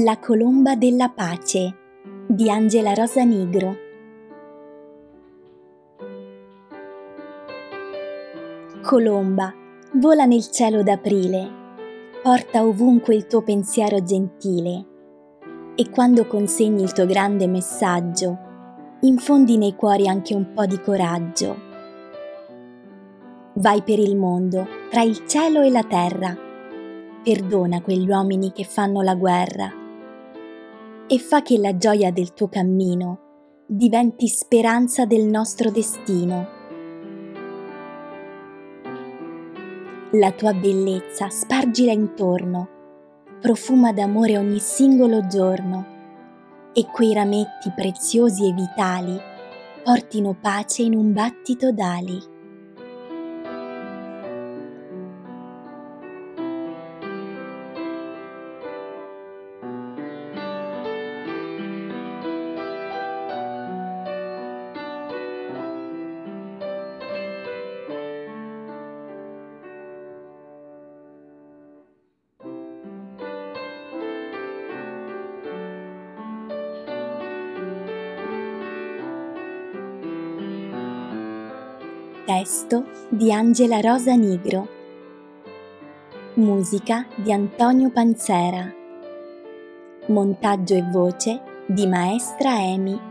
La colomba della pace di Angela Rosa Nigro. Colomba, vola nel cielo d'aprile, porta ovunque il tuo pensiero gentile e quando consegni il tuo grande messaggio, infondi nei cuori anche un po' di coraggio. Vai per il mondo, tra il cielo e la terra, perdona quegli uomini che fanno la guerra e fa che la gioia del tuo cammino diventi speranza del nostro destino. La tua bellezza spargila intorno, profuma d'amore ogni singolo giorno e quei rametti preziosi e vitali portino pace in un battito d'ali. Testo di Angela Rosa Nigro. Musica di Antonio Panzera. Montaggio e voce di Maestra Emi.